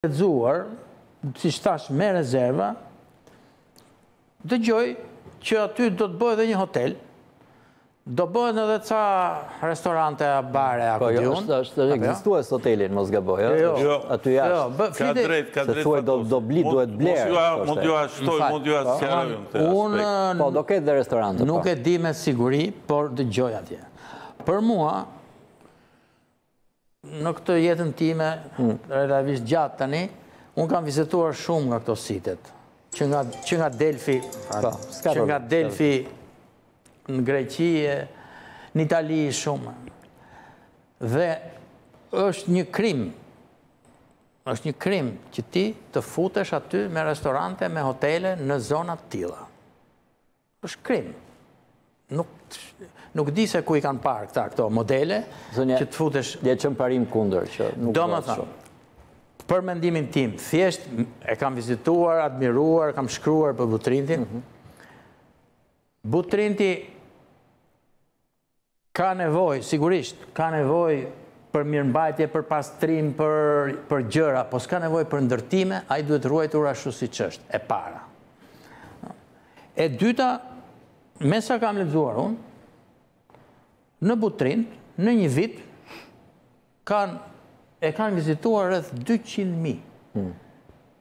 lexuar, siç thashë me rezerva, dëgjoj që aty do të bëhet edhe një hotel, do bëhet edhe ca restorante, bare, a këtë unë. Po, është jo? ekzistues hotelin, mos ga bëjë, jo, jo. aty jashtë. Jo, ka të drejtë, ka të drejtë. Se thuaj do blit, duhet blerë. Mos jua, mos jua, shtoj, mos jua, së kërë në të aspekt. Unë, po, do ketë dhe restorante, po. Nuk e di me siguri, por dëgjoj atje. Për mua, Në këtë jetën time, relativisht gjatë tani, unë kam vizituar shumë nga këto sitet. Që nga, që nga Delfi, po, që nga Delfi në Greqi, në Itali shumë. Dhe është një krim, është një krim që ti të futesh aty me restorante, me hotele në zona të tilla. Është krim. Nuk nuk di se ku i kanë parë këta këto modele që të futesh. Dhe jam në parim kundër që nuk domethënë. Për mendimin tim, thjesht e kam vizituar, admiruar, kam shkruar për Butrintin. Mhm. Butrinti Ka nevojë, sigurisht, ka nevojë për mirëmbajtje, për pastrim, për për gjëra, po s'ka nevojë për ndërtime, ai duhet ruajtur ashtu siç është, e para. E dyta, me sa kam lexuar unë, në Butrint, në një vit, kanë, e kanë vizituar rreth 200.000. Hmm.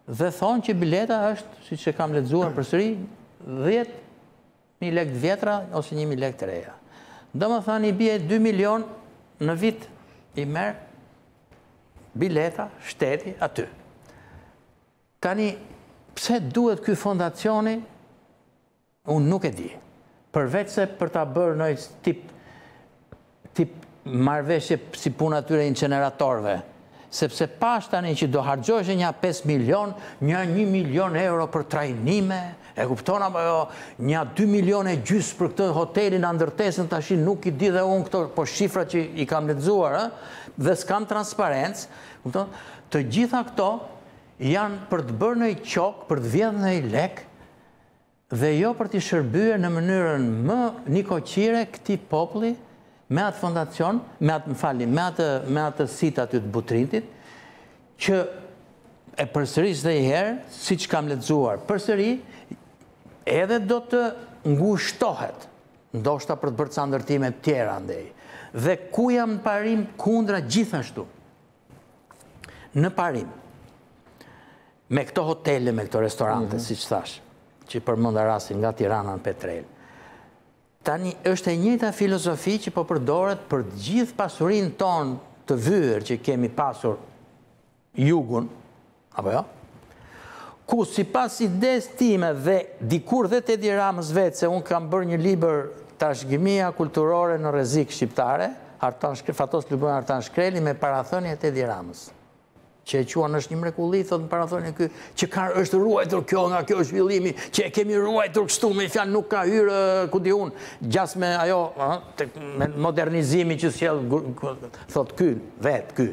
Dhe thonë që bileta është, siç e kam lexuar përsëri, 10 Mijë lekë të vjetra ose një mijë lekë të reja. Domethënë i bie 2 milion në vit i merr bileta shteti aty. Tani pse duhet ky fondacioni? Unë nuk e di. Përveçse për ta bërë një tip tip marrëveshje si puna e atyre inceneratorëve sepse pashë tani që do harxhoheshin nja pesë milionë nja një milionë euro për trajnime e kupton apo jo nja dy milionë e gjysmë për këtë hotelin a ndërtesën tashi nuk i di dhe unë këto po shifrat që i kam lexuar ë dhe s'kam transparencë kupton të gjitha këto janë për të bërë ndonjë qokë për të vjedhë ndonjë lek dhe jo për t'i shërbyer në mënyrën më nikoqire këtij populli me atë fondacion, me atë, më falni, me atë, me atë sit aty të Butrintit, që e përsëris dhe një herë, siç kam lexuar përsëri, edhe do të ngushtohet, ndoshta për të bërë ca ndërtime të tjera andej. Dhe këtu jam në parim kundra gjithashtu. Në parim. Me këto hotele, me këto restorante, mhm. siç thashë, që përmenda rastin nga Tirana në Petrelë, tani është e njëjta filozofi që po përdoret për gjithë pasurinë tonë të vyer që kemi pasur jugun, apo jo? Ku sipas idesë time dhe dikur dhe të Edi Ramës vetë, se unë kam bërë një libër Trashëgimia kulturore në rrezik shqiptare, Fatos Lubonja Artan Shkreli me parathënie të Edi Ramës. që e quan është një mrekulli, thotë në parathënie ky, që ka është ruajtur kjo nga kjo zhvillimi, që e kemi ruajtur kështu me fjalë nuk ka hyrë ku di unë, gjas me ajo, me modernizimi që sjell, thotë ky, vetë, ky,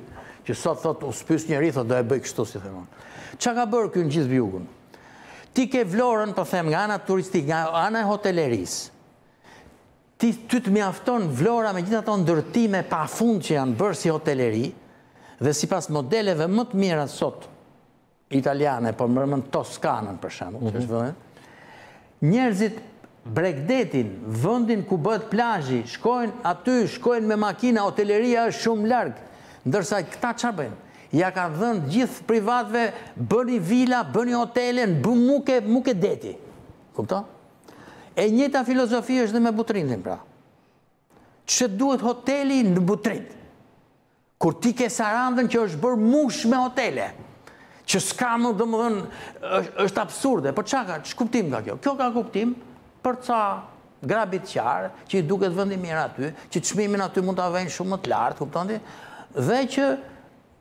që sot thotë unë s'pyes njeri, thotë do e bëj kështu si them unë. Ça ka bërë ky në gjithë jugun? Ti ke Vlorën, po them, nga ana turistike, nga ana e hotelerisë, Ti ty të mjafton Vlora me gjithë ato ndërtime pa fund që janë bërë si hoteleri dhe sipas modeleve më të mira sot italiane, po marrim Toskanën për shembull, mm -hmm. Njerëzit bregdetin, vendin ku bëhet plazhi, shkojnë aty, shkojnë me makina, hoteleria është shumë larg. Ndërsa këta ça bëjnë? Ia ka dhënë gjithë privatëve, bëni vila, bëni hotele, bë mu ke, mu ke deti. Kupton? E njëjta filozofi është dhe me Butrintin pra. Ç'e duhet hoteli në Butrint? Kur ti ke Sarandën që është bërë mush me hotele, që s'ka më domethënë, është absurde, por ça ka, ç'kuptim ka kjo? Kjo ka kuptim për ca grabitqarë, që i duket vendi mirë aty, që çmimin aty mund ta vënë shumë më të lartë, kupton ti, dhe që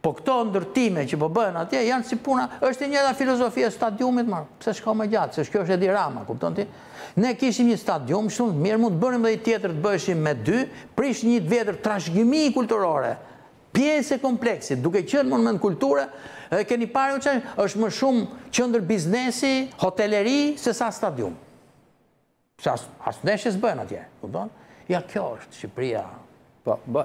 Po këto ndërtime që po bëhen atje janë si puna, është e njëjta filozofi e stadiumit më, pse shkojmë gjatë, se ky është Edi Rama, kupton ti? Ne kishim një stadium shumë mirë, mund të bënim dhe një tjetër të bëheshim me dy, prish një të vjetër trashëgimi kulturore, pjesë e kompleksit, duke qenë monument kulture, e keni parë që është më shumë qendër biznesi, hoteleri se sa stadium. Se as as ndeshje s'bëhen atje, kupton? Ja kjo është Shqipëria. Po, bë.